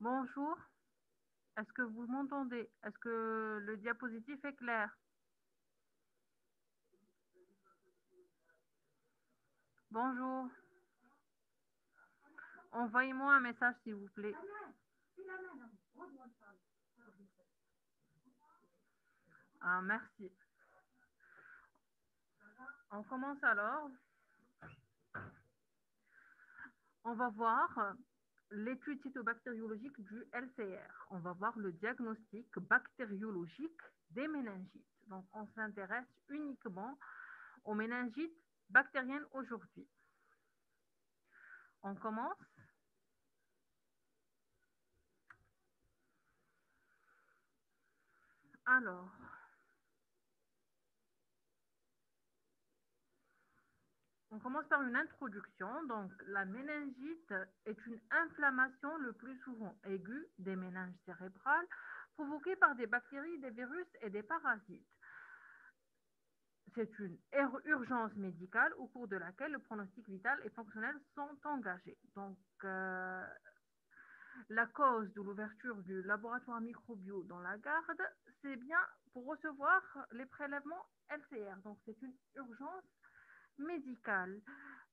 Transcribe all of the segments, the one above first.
Bonjour. Est-ce que vous m'entendez? Est-ce que le diapositive est clair? Bonjour. Envoyez-moi un message, s'il vous plaît. Ah, merci. On commence alors. On va voir l'étude cytobactériologique du LCR. On va voir le diagnostic bactériologique des méningites. Donc, on s'intéresse uniquement aux méningites bactériennes aujourd'hui. On commence. Alors, On commence par une introduction. Donc, la méningite est une inflammation le plus souvent aiguë des méninges cérébrales provoquée par des bactéries, des virus et des parasites. C'est une urgence médicale au cours de laquelle le pronostic vital et fonctionnel sont engagés. Donc, euh, la cause de l'ouverture du laboratoire microbio dans la garde, c'est bien pour recevoir les prélèvements LCR. Donc, c'est une urgence médicale.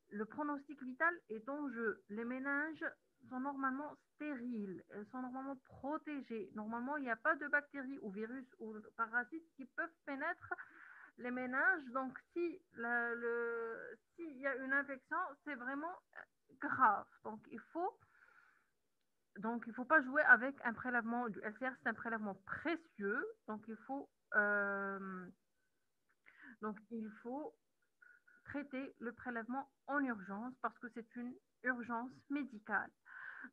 Le pronostic vital est en jeu. Les méninges sont normalement stériles, elles sont normalement protégées. Normalement, il n'y a pas de bactéries ou virus ou parasites qui peuvent pénétrer les méninges. Donc, si s'il y a une infection, c'est vraiment grave. Donc, il faut donc, il ne faut pas jouer avec un prélèvement du LCR, c'est un prélèvement précieux. Donc, il faut, euh, donc, il faut traiter le prélèvement en urgence parce que c'est une urgence médicale.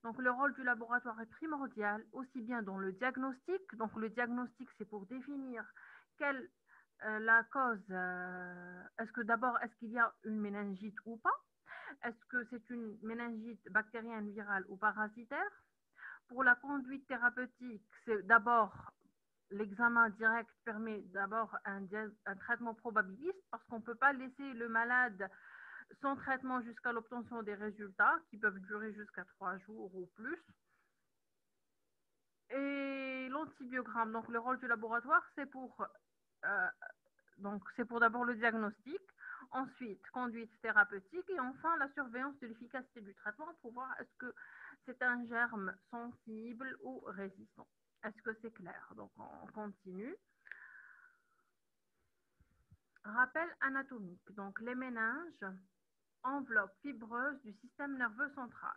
Donc, le rôle du laboratoire est primordial, aussi bien dans le diagnostic. Donc, le diagnostic, c'est pour définir quelle euh, la cause. Euh, est-ce que d'abord, est-ce qu'il y a une méningite ou pas? Est-ce que c'est une méningite bactérienne, virale ou parasitaire? Pour la conduite thérapeutique, c'est d'abord l'examen direct permet d'abord un, traitement probabiliste parce qu'on ne peut pas laisser le malade sans traitement jusqu'à l'obtention des résultats qui peuvent durer jusqu'à trois jours ou plus. Et l'antibiogramme, donc le rôle du laboratoire, c'est pour, euh, c'est pour d'abord le diagnostic, ensuite conduite thérapeutique et enfin la surveillance de l'efficacité du traitement pour voir est-ce que c'est un germe sensible ou résistant. Est-ce que c'est clair Donc, on continue. Rappel anatomique. Donc, les méninges, enveloppe fibreuse du système nerveux central.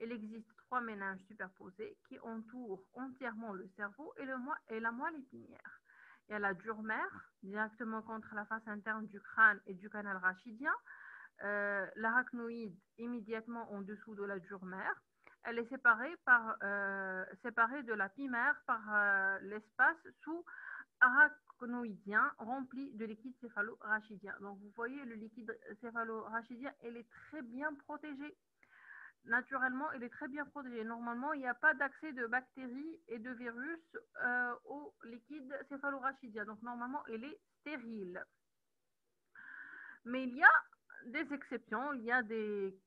Il existe trois méninges superposés qui entourent entièrement le cerveau et, le, et la moelle épinière. Il y a la dure mère, directement contre la face interne du crâne et du canal rachidien. Euh, l'arachnoïde, immédiatement en dessous de la dure mère elle est séparée, par, euh, séparée de la primaire par euh, l'espace sous-arachnoïdien rempli de liquide céphalo-rachidien. Donc, vous voyez, le liquide céphalo-rachidien, il est très bien protégé. Naturellement, il est très bien protégé. Normalement, il n'y a pas d'accès de bactéries et de virus euh, au liquide céphalo-rachidien. Donc, normalement, il est stérile. Mais il y a des exceptions, il y a des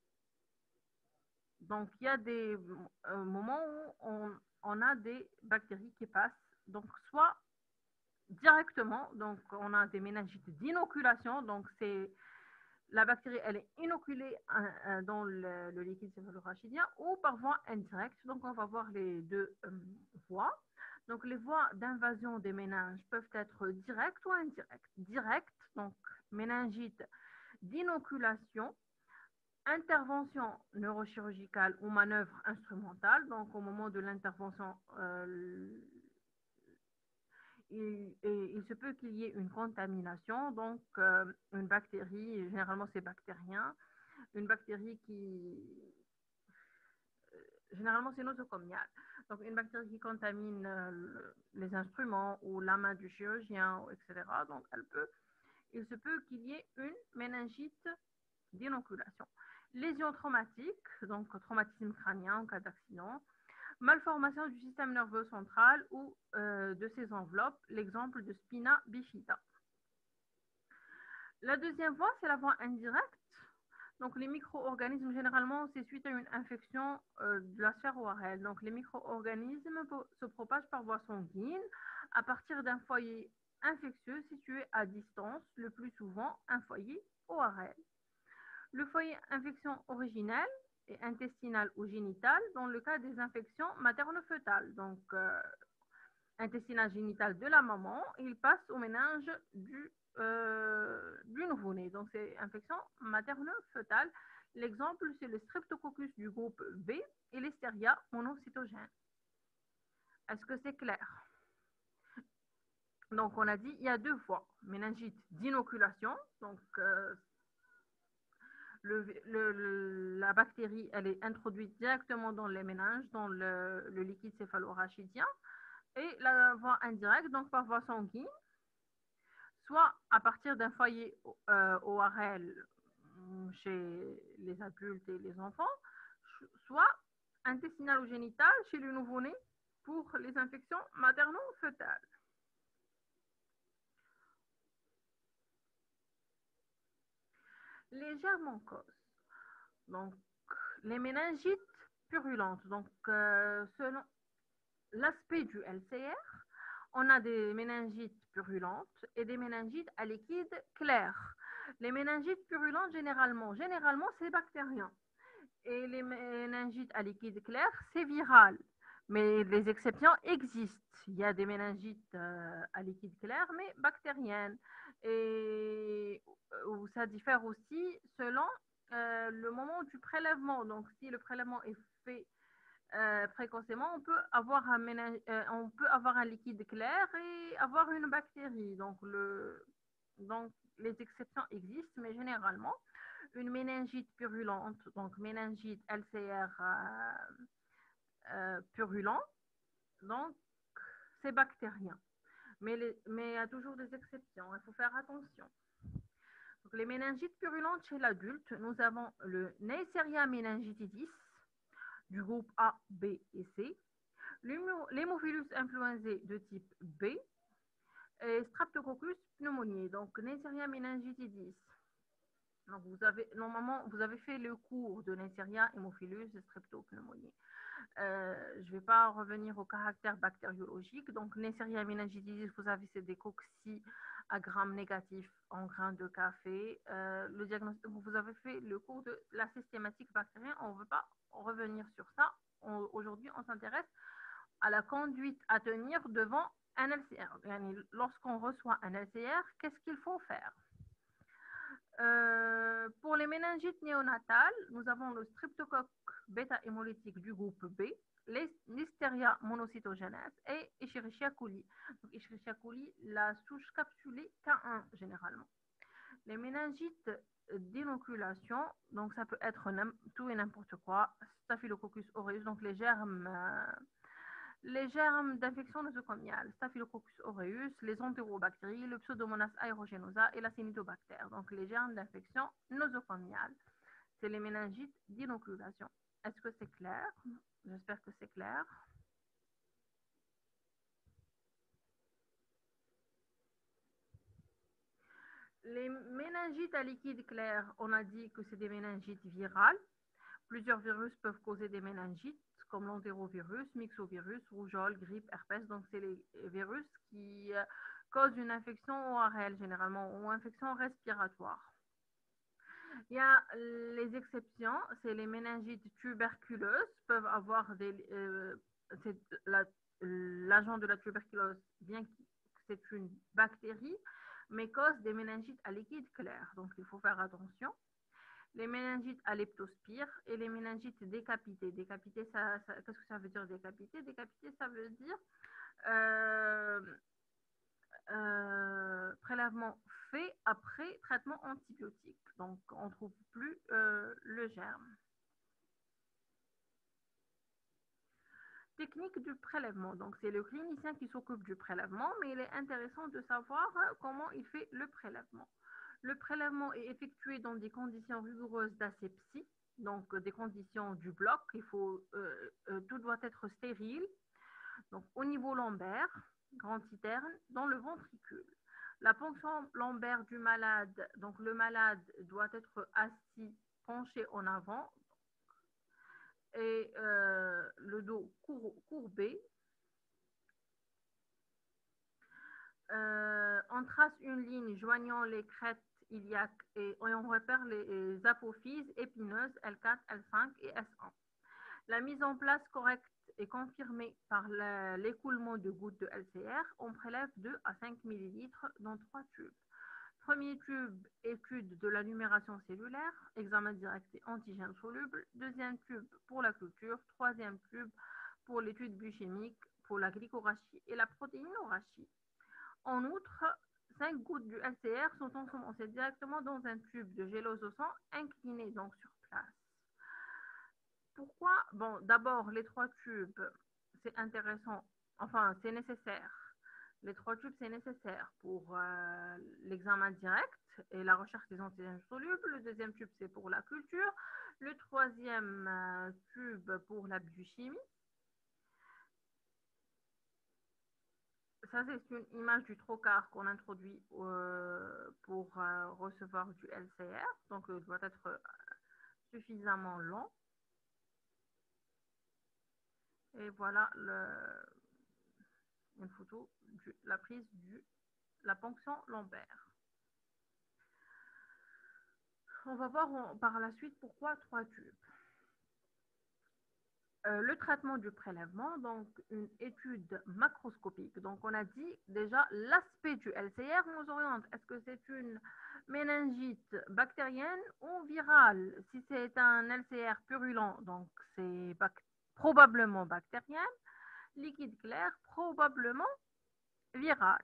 donc, il y a des euh, moments où on, a des bactéries qui passent, donc soit directement, donc on a des méningites d'inoculation, donc c'est la bactérie, elle est inoculée euh, euh, dans le, liquide céphalorachidien ou par voie indirecte. Donc, on va voir les deux voies. Donc, les voies d'invasion des méninges peuvent être directes ou indirectes. Directes, donc méningite d'inoculation, intervention neurochirurgicale ou manœuvre instrumentale. Donc, au moment de l'intervention, euh, il, se peut qu'il y ait une contamination, donc euh, une bactérie, généralement c'est bactérien, une bactérie qui, euh, généralement c'est nosocomiale. Donc, une bactérie qui contamine les instruments ou la main du chirurgien, etc. Donc, elle peut, il se peut qu'il y ait une méningite d'inoculation lésions traumatiques, donc traumatisme crânien en cas d'accident, malformation du système nerveux central ou euh, de ses enveloppes, l'exemple de spina bifida. La deuxième voie, c'est la voie indirecte. Donc, les micro-organismes, généralement, c'est suite à une infection euh, de la sphère ORL. Donc, les micro-organismes se propagent par voie sanguine à partir d'un foyer infectieux situé à distance, le plus souvent un foyer ORL. Le foyer infection originelle est intestinale ou génitale dans le cas des infections materno-fœtales. Donc, euh, intestinale génitale de la maman, il passe au méninge du euh, du nouveau-né. Donc, c'est infection maternelle-fœtale. L'exemple, c'est le streptococcus du groupe B et l'hystéria monocytogène. Est-ce que c'est clair? Donc, on a dit, il y a deux fois. Méningite d'inoculation, donc euh, la bactérie, elle est introduite directement dans les méninges, dans le, le liquide céphalorachidien, et la voie indirecte, donc par voie sanguine, soit à partir d'un foyer euh, ORL mm, chez les adultes et les enfants, soit intestinal ou génital chez le nouveau-né pour les infections materno-fœtales. En cause. Donc, les méningites purulentes. Donc, euh, selon l'aspect du LCR, on a des méningites purulentes et des méningites à liquide clair. Les méningites purulentes, généralement, généralement c'est bactérien. Et les méningites à liquide clair, c'est viral. Mais les exceptions existent. Il y a des méningites euh, à liquide clair, mais bactériennes. Et euh, ça diffère aussi selon euh, le moment du prélèvement. Donc, si le prélèvement est fait euh, précocement, on peut, avoir un euh, on peut avoir un liquide clair et avoir une bactérie. Donc, le, donc, les exceptions existent, mais généralement, une méningite purulente, donc méningite LCR purulent, donc c'est bactérien. Mais, il y a toujours des exceptions, il faut faire attention. Les méningites purulentes chez l'adulte, nous avons le Neisseria meningitidis, du groupe A, B et C, l'hémophilus influenzae de type B et Streptococcus pneumoniae, donc Neisseria meningitidis. Vous avez, normalement, vous avez fait le cours de Neisseria, hémophilus et streptopneumonie. Euh, je ne vais pas revenir au caractère bactériologique. Donc, Neisseria vous avez c'est des cocci à grammes négatifs en grains de café. Euh, le diagnostic, vous avez fait le cours de la systématique bactérienne. On ne veut pas revenir sur ça. Aujourd'hui, on s'intéresse à la conduite à tenir devant un LCR. Lorsqu'on reçoit un LCR, qu'est-ce qu'il faut faire? Euh, Pour les méningites néonatales, nous avons le streptocoque bêta-hémolytique du groupe B, l'Listeria monocytogenes et Escherichia coli. Donc, Escherichia coli, la souche capsulée K1 généralement. Les méningites d'inoculation, donc ça peut être tout et n'importe quoi, Staphylococcus aureus, donc les germes, euh, les germes d'infection nosocomiale, Staphylococcus aureus, les entérobactéries, le Pseudomonas aeruginosa et la cyanidobactère, donc les germes d'infection nosocomiale. C'est les méningites d'inoculation. Est-ce que c'est clair? J'espère que c'est clair. Les méningites à liquide clair, on a dit que c'est des méningites virales. Plusieurs virus peuvent causer des méningites, comme l'entérovirus, myxovirus, rougeole, grippe, herpès. Donc, c'est les virus qui euh, causent une infection ORL généralement ou infection respiratoire. Il y a les exceptions, c'est les méningites tuberculeuses peuvent avoir des. Euh, l'agent de la tuberculose, bien que c'est une bactérie, mais cause des méningites à liquide clair. Donc, il faut faire attention. Les méningites à leptospire et les méningites décapitées. Décapité, ça, qu'est-ce que ça veut dire décapité Décapité, ça veut dire euh, euh, prélèvement fait après traitement antibiotique. Donc, on ne trouve plus euh, le germe. technique du prélèvement. Donc, c'est le clinicien qui s'occupe du prélèvement, mais il est intéressant de savoir comment il fait le prélèvement. Le prélèvement est effectué dans des conditions rigoureuses d'asepsie, donc des conditions du bloc. Il faut, euh, euh, tout doit être stérile. Donc, au niveau lombaire, grand citerne, dans le ventricule. La ponction lombaire du malade, donc le malade doit être assis penché en avant et euh, le dos courbé. Euh, on trace une ligne joignant les crêtes et on repère les apophyses épineuses L4, L5 et S1. La mise en place correcte est confirmée par l'écoulement de gouttes de LCR. On prélève 2 à 5 ml dans trois tubes. Premier tube, étude de la numération cellulaire, examen direct et antigène soluble. Deuxième tube pour la culture. Troisième tube pour l'étude biochimique, pour la glycorachie et la protéinorachie. En outre, 5 gouttes du LCR sont ensemencées directement dans un tube de gélose au sang incliné donc sur place. Pourquoi? Bon, d'abord, les trois tubes, c'est intéressant, enfin, c'est nécessaire les trois tubes, c'est nécessaire pour euh, l'examen direct et la recherche des antigènes solubles. Le deuxième tube, c'est pour la culture. Le troisième euh, tube pour la biochimie. Ça, c'est une image du trocar qu'on introduit euh, pour recevoir du LCR. Donc, il doit être suffisamment long. Et voilà une photo de la prise de la ponction lombaire. On va voir par la suite pourquoi trois tubes. Euh, le traitement du prélèvement, donc une étude macroscopique. Donc on a dit déjà l'aspect du LCR nous oriente. Est-ce que c'est une méningite bactérienne ou virale? Si c'est un LCR purulent, donc c'est probablement bactérien liquide clair, probablement viral.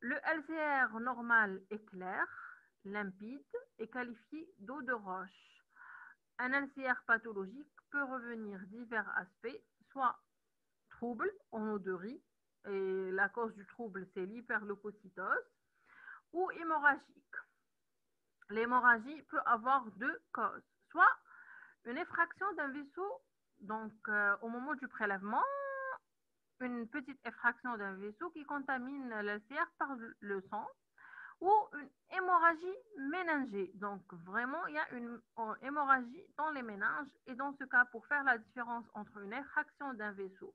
Le LCR normal est clair, limpide et qualifié d'eau de roche. Un LCR pathologique peut revenir divers aspects, soit trouble en eau de riz, et la cause du trouble c'est l'hyperleucocytose, ou hémorragique. L'hémorragie peut avoir deux causes, soit une effraction d'un vaisseau donc euh, au moment du prélèvement, une petite effraction d'un vaisseau qui contamine l'LCR par le sang ou une hémorragie méningée. Donc, vraiment, il y a une hémorragie dans les méninges. Et dans ce cas, pour faire la différence entre une effraction d'un vaisseau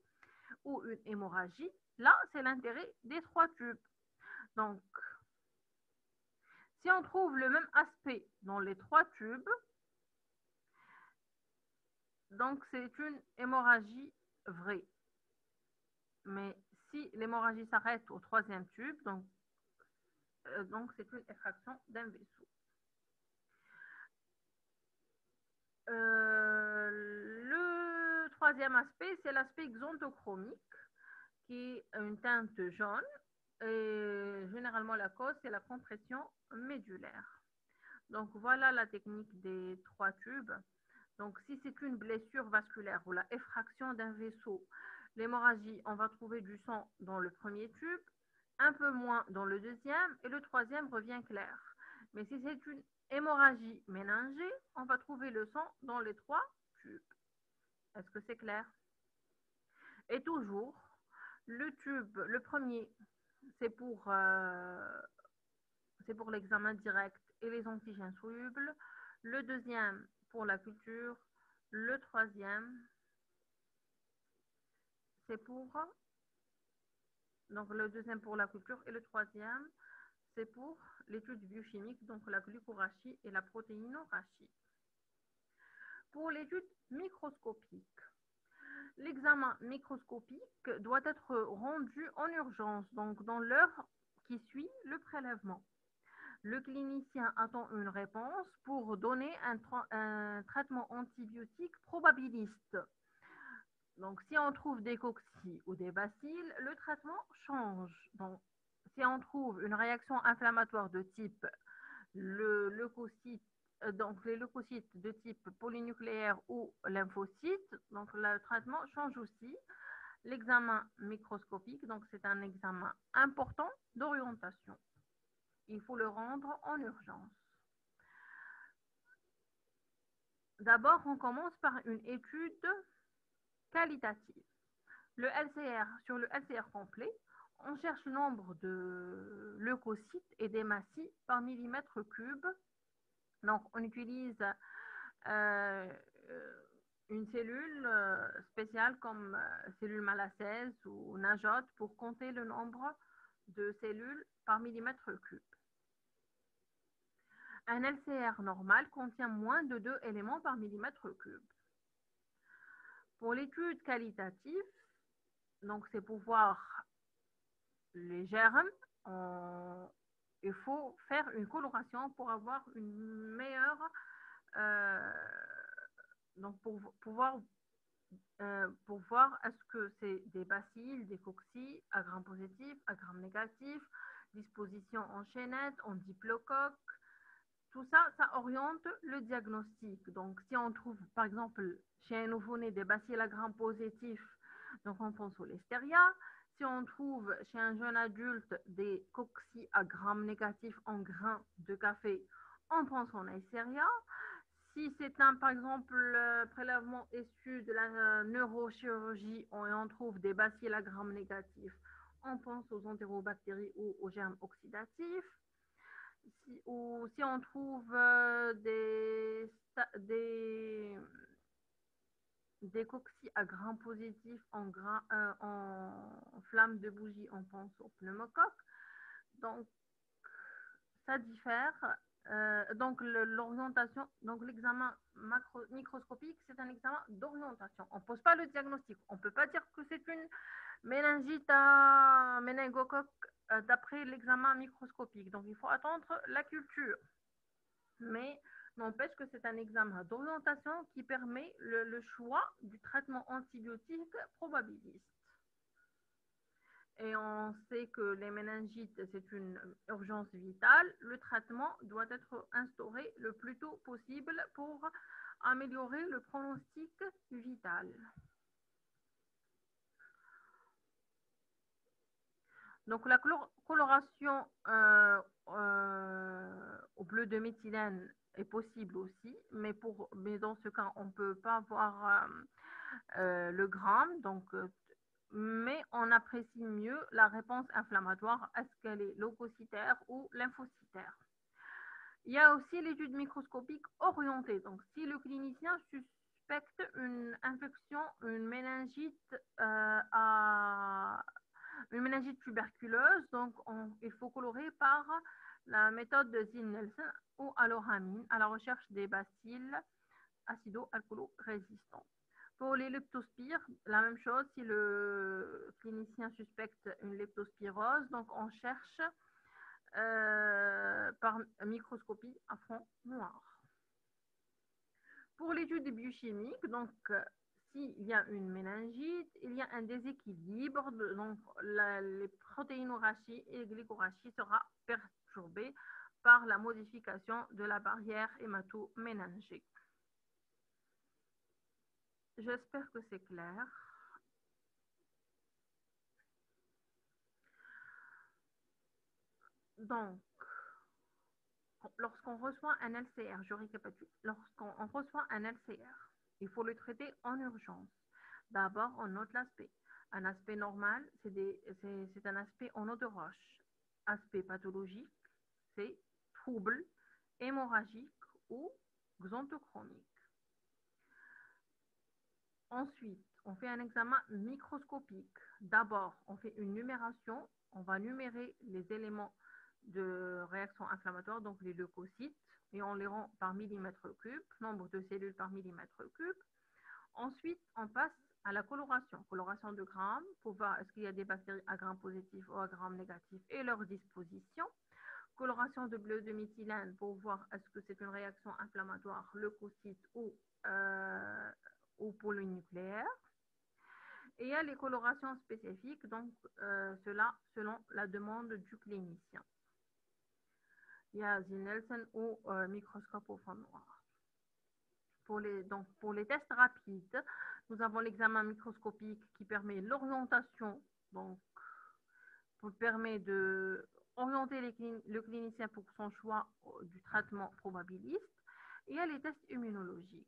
ou une hémorragie, là, c'est l'intérêt des trois tubes. Donc, si on trouve le même aspect dans les trois tubes, donc c'est une hémorragie vraie. Mais si l'hémorragie s'arrête au troisième tube, donc euh, donc c'est une effraction d'un vaisseau. Euh, le troisième aspect, c'est l'aspect xanthochromique, qui est une teinte jaune. Et généralement, la cause, c'est la compression médulaire. Donc, voilà la technique des trois tubes. Donc, si c'est une blessure vasculaire ou la effraction d'un vaisseau L'hémorragie, on va trouver du sang dans le premier tube, un peu moins dans le deuxième, et le troisième revient clair. Mais si c'est une hémorragie méningée, on va trouver le sang dans les trois tubes. Est-ce que c'est clair? Et toujours, le tube, le premier, c'est pour, euh, pour l'examen direct et les antigènes solubles. Le deuxième, pour la culture. Le troisième, c'est pour donc le deuxième pour la culture et le troisième c'est pour l'étude biochimique, donc la glucorachie et la protéinorachie. Pour l'étude microscopique, l'examen microscopique doit être rendu en urgence, donc dans l'heure qui suit le prélèvement. Le clinicien attend une réponse pour donner un, un traitement antibiotique probabiliste donc, si on trouve des coccis ou des bacilles, le traitement change. Donc, si on trouve une réaction inflammatoire de type euh, donc les leucocytes de type polynucléaire ou lymphocyte, donc le traitement change aussi. L'examen microscopique, donc c'est un examen important d'orientation. Il faut le rendre en urgence. D'abord, on commence par une étude qualitative. Le LCR, sur le LCR complet, on cherche le nombre de leucocytes et d'hématies par millimètre cube Donc, on utilise euh, une cellule euh, spéciale comme euh, cellule malassèse ou najote pour compter le nombre de cellules par millimètre cube. Un LCR normal contient moins de deux éléments par millimètre cube. Pour l'étude qualitative, donc c'est pour voir les germes, il faut faire une coloration pour avoir une meilleure euh, donc pour pouvoir euh, pour voir est-ce que c'est des bacilles, des cocci à gram positif, à négatif, disposition en chaînette, en diplocoque. Tout ça, ça oriente le diagnostic. Donc, si on trouve, par exemple, chez un nouveau-né des bacilles à gram positif, donc on pense au listeria. Si on trouve chez un jeune adulte des cocci à gram négatif en grains de café, on pense au Neisseria si c'est un, par exemple, prélèvement issu de la euh, neurochirurgie on trouve des bacilles à gram négatifs, on pense aux entérobactéries ou aux germes oxydatifs. Si, ou si on trouve euh, des, des, cocci à gram positif en, euh, en flamme de bougie, on pense au pneumocoque. Donc, ça diffère euh, donc l'orientation, donc l'examen microscopique, c'est un examen d'orientation. On ne pose pas le diagnostic. On ne peut pas dire que c'est une méningite à méningocoque euh, d'après l'examen microscopique. Donc il faut attendre la culture. Mais n'empêche que c'est un examen d'orientation qui permet le choix du traitement antibiotique probabiliste et on sait que les méningites, c'est une urgence vitale, le traitement doit être instauré le plus tôt possible pour améliorer le pronostic vital. Donc la coloration euh, euh, au bleu de méthylène est possible aussi, mais, pour, mais dans ce cas, on ne peut pas avoir euh, le gramme, donc mais on apprécie mieux la réponse inflammatoire, est-ce qu'elle est leucocytaire ou lymphocytaire? Il y a aussi l'étude microscopique orientée. Donc, si le clinicien suspecte une infection, une méningite, euh, une méningite tuberculeuse, donc il faut colorer par la méthode de Zinn-Nelson ou alloramine à la recherche des bacilles acido-alcoolo-résistants. Pour les leptospires, la même chose, si le clinicien suspecte une leptospirose, donc on cherche euh, par microscopie à fond noir. Pour l'étude biochimique, donc s'il y a une méningite, il y a un déséquilibre, donc les protéinorachie et glycorachie sera perturbée par la modification de la barrière hémato-méningique. J'espère que c'est clair. Donc, lorsqu'on reçoit un LCR, je lorsqu'on reçoit un LCR, il faut le traiter en urgence. D'abord, on note l'aspect. Un aspect normal, c'est un aspect en eau de roche. Aspect pathologique, c'est trouble hémorragique ou xanthochromique. Ensuite, on fait un examen microscopique. D'abord, on fait une numération. On va numérer les éléments de réaction inflammatoire, donc les leucocytes, et on les rend par millimètre cube, nombre de cellules par millimètre cube. Ensuite, on passe à la coloration, coloration de grammes, pour voir est-ce qu'il y a des bactéries à gram positif ou à gram négatif et leur disposition. Coloration de bleu de méthylène pour voir est-ce que c'est une réaction inflammatoire leucocyte ou euh, ou polynucléaire. Et il y a les colorations spécifiques, donc euh, cela selon la demande du clinicien. Il y a Zinelsen ou euh, microscope au fond noir. Pour les, donc, pour les tests rapides, nous avons l'examen microscopique qui permet l'orientation, donc pour permet de orienter le clinicien pour son choix euh, du traitement probabiliste. Il y a les tests immunologiques.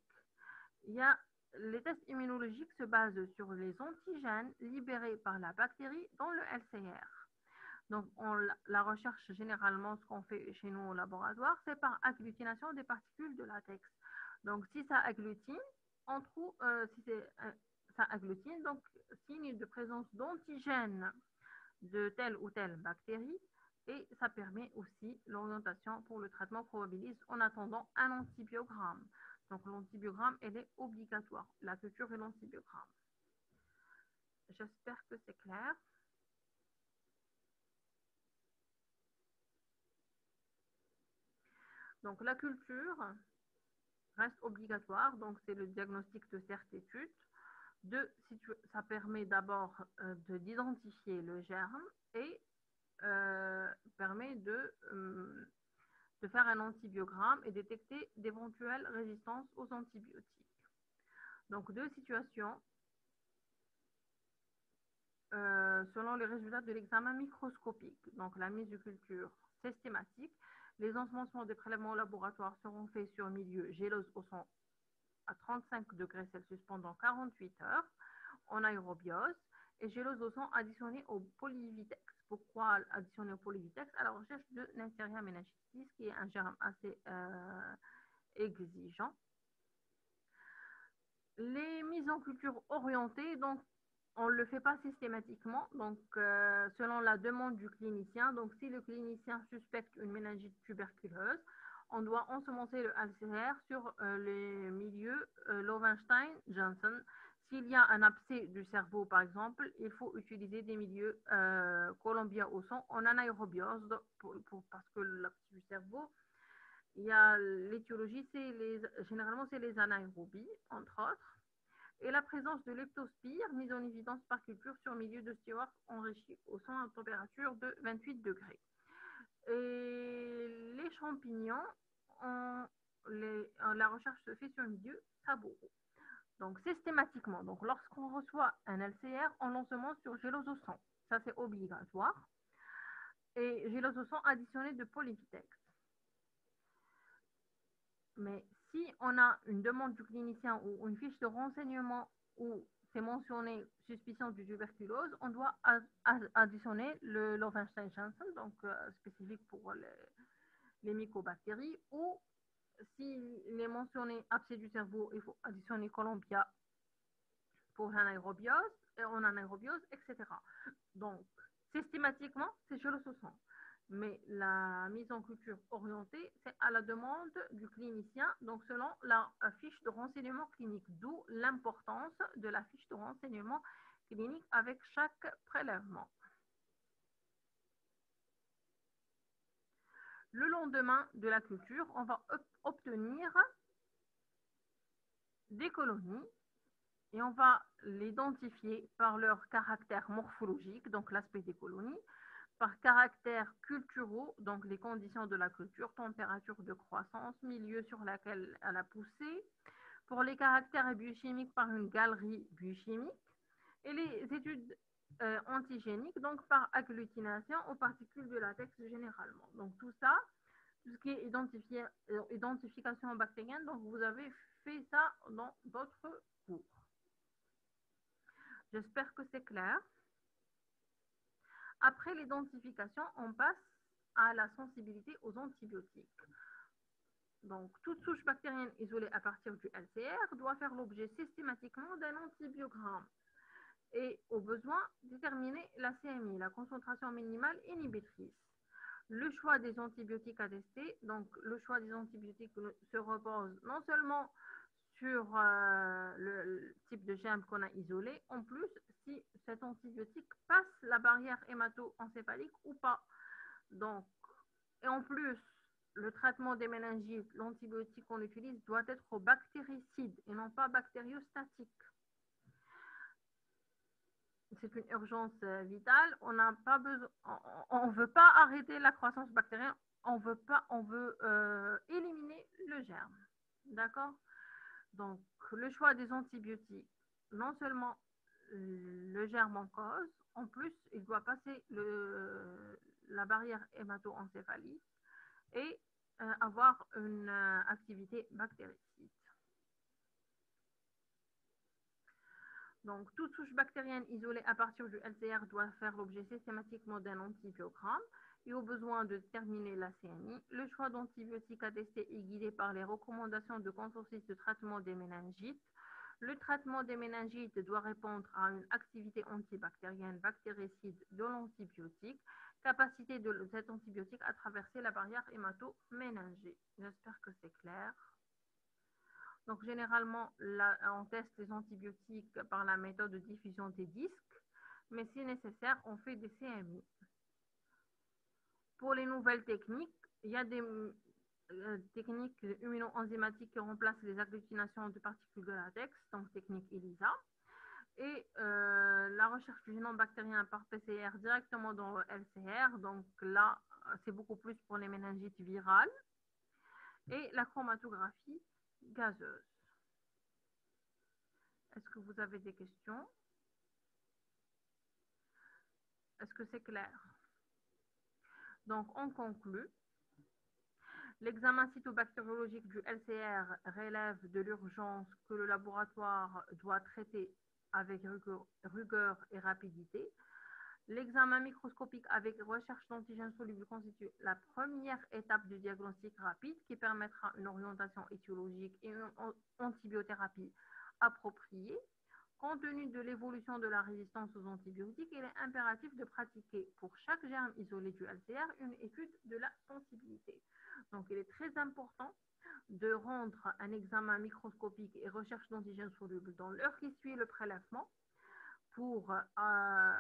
Il y a les tests immunologiques se basent sur les antigènes libérés par la bactérie dans le LCR. Donc, on, la recherche, généralement, ce qu'on fait chez nous au laboratoire, c'est par agglutination des particules de latex. Donc, si ça agglutine, on trouve, euh, si euh, ça agglutine, donc signe de présence d'antigènes de telle ou telle bactérie, et ça permet aussi l'orientation pour le traitement probabiliste en attendant un antibiogramme. Donc, l'antibiogramme, elle est obligatoire, la culture et l'antibiogramme. J'espère que c'est clair. Donc, la culture reste obligatoire, donc c'est le diagnostic de certitude. De, ça permet d'abord euh, d'identifier le germe et euh, permet de, euh, de faire un antibiogramme et détecter d'éventuelles résistances aux antibiotiques. Donc, deux situations selon les résultats de l'examen microscopique. Donc, la mise de culture systématique les ensemencements des prélèvements au laboratoire seront faits sur milieu gélose au sang à 35 degrés Celsius pendant 48 heures en aérobiose et gélose au sang additionné au polyvitex. Pourquoi additionner au polyvitex À la recherche de Neisseria meningitis, qui est un germe assez euh, exigeant. Les mises en culture orientées, donc on ne le fait pas systématiquement, donc euh, selon la demande du clinicien. Donc, si le clinicien suspecte une méningite tuberculeuse, on doit ensemencer le HCR sur euh, les milieux euh, Lovenstein-Johnson. S'il y a un abcès du cerveau, par exemple, il faut utiliser des milieux Columbia au sang en anaérobiose parce que l'abcès du cerveau, il y a l'étiologie, généralement c'est les anaérobies, entre autres et la présence de leptospire mise en évidence par culture sur milieu de stewart enrichi au sang à température de 28 degrés. Et les champignons, la recherche se fait sur milieu savoureux. Donc systématiquement, donc lorsqu'on reçoit un LCR, on l'ensemence sur sang. Ça c'est obligatoire. Et sang additionné de polyvitex. Mais si on a une demande du clinicien ou une fiche de renseignement où c'est mentionné suspicion du tuberculose, on doit additionner le Lovenstein-Janssen, donc euh, spécifique pour les, mycobactéries, ou s'il est mentionné abcès du cerveau, il faut additionner Columbia pour anaérobiose, et en anaérobiose, etc. Donc, systématiquement, c'est chez le sang mais la mise en culture orientée, c'est à la demande du clinicien, donc selon la fiche de renseignement clinique, d'où l'importance de la fiche de renseignement clinique avec chaque prélèvement. Le lendemain de la culture, on va obtenir des colonies et on va l'identifier par leur caractère morphologique, donc l'aspect des colonies, par caractères culturaux, donc les conditions de la culture, température de croissance, milieu sur lequel elle a poussé, pour les caractères biochimiques par une galerie biochimique, et les études euh, antigéniques, donc par agglutination aux particules de latex généralement. Donc tout ça, tout ce qui est euh, identification bactérienne, donc vous avez fait ça dans votre cours. J'espère que c'est clair. Après l'identification, on passe à la sensibilité aux antibiotiques. Donc, toute souche bactérienne isolée à partir du LCR doit faire l'objet systématiquement d'un antibiogramme et, au besoin, déterminer la CMI, la concentration minimale inhibitrice. Le choix des antibiotiques à tester, donc le choix des antibiotiques se repose non seulement sur euh, le, type de germe qu'on a isolé, en plus, si cet antibiotique passe la barrière hémato-encéphalique ou pas. Donc, et en plus, le traitement des méningites, l'antibiotique qu'on utilise doit être bactéricide et non pas bactériostatique. C'est une urgence euh, vitale. On n'a pas besoin, on ne veut pas arrêter la croissance bactérienne, on veut pas, on veut euh, éliminer le germe. D'accord? Donc, le choix des antibiotiques, non seulement le germe en cause, en plus, il doit passer la barrière hémato-encéphalique et euh, avoir une activité bactéricide. Donc, toute souche bactérienne isolée à partir du LCR doit faire l'objet systématiquement d'un antibiogramme et au besoin de déterminer la CNI. Le choix d'antibiotiques à tester est guidé par les recommandations de consortium de traitement des méningites. Le traitement des méningites doit répondre à une activité antibactérienne bactéricide de l'antibiotique, capacité de cet antibiotique à traverser la barrière hémato-méningée. J'espère que c'est clair. Donc, généralement, on teste les antibiotiques par la méthode de diffusion des disques, mais si nécessaire, on fait des CMI. Pour les nouvelles techniques, il y a des euh, techniques immunoenzymatiques qui remplacent les agglutinations de particules de latex, donc technique ELISA. Et euh, la recherche du génome bactérien par PCR directement dans le LCR, donc là, c'est beaucoup plus pour les méningites virales. Et la chromatographie gazeuse. Est-ce que vous avez des questions? Est-ce que c'est clair? Donc, on conclut. L'examen cytobactériologique du LCR relève de l'urgence que le laboratoire doit traiter avec rigueur et rapidité. L'examen microscopique avec recherche d'antigènes solubles constitue la première étape du diagnostic rapide qui permettra une orientation étiologique et une antibiothérapie appropriée. Compte tenu de l'évolution de la résistance aux antibiotiques, il est impératif de pratiquer pour chaque germe isolé du LCR une étude de la sensibilité. Donc, il est très important de rendre un examen microscopique et recherche d'antigènes solubles dans l'heure qui suit le prélèvement pour euh,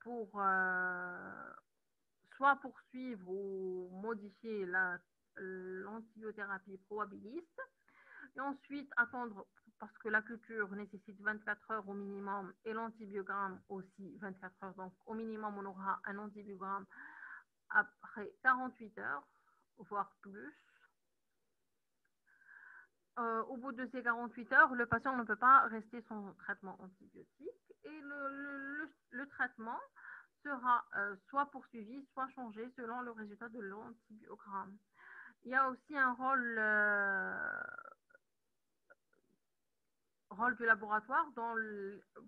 pour euh, soit poursuivre ou modifier l'antibiothérapie probabiliste, et ensuite attendre, parce que la culture nécessite 24 heures au minimum et l'antibiogramme aussi 24 heures. Donc, au minimum, on aura un antibiogramme après 48 heures, voire plus. Euh, au bout de ces 48 heures, le patient ne peut pas rester sans traitement antibiotique et le, traitement sera euh, soit poursuivi, soit changé selon le résultat de l'antibiogramme. Il y a aussi un rôle, euh, du laboratoire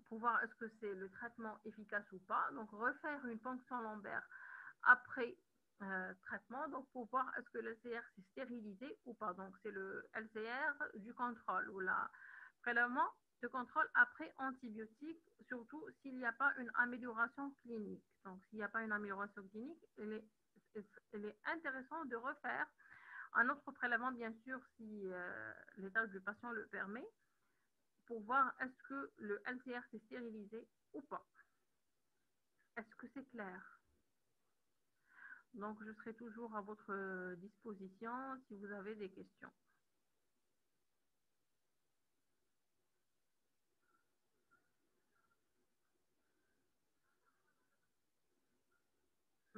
pour voir est-ce que c'est le traitement efficace ou pas. Donc, refaire une fonction Lambert après euh, traitement, donc pour voir est-ce que le LCR s'est stérilisé ou pas. Donc, c'est le LCR du contrôle ou la prélèvement de contrôle après antibiotique, surtout s'il n'y a pas une amélioration clinique. Donc, s'il n'y a pas une amélioration clinique, il est, intéressant de refaire un autre prélèvement, bien sûr, si euh, l'état du patient le permet, pour voir est-ce que le LCR s'est stérilisé ou pas. Est-ce que c'est clair? Donc, je serai toujours à votre disposition si vous avez des questions.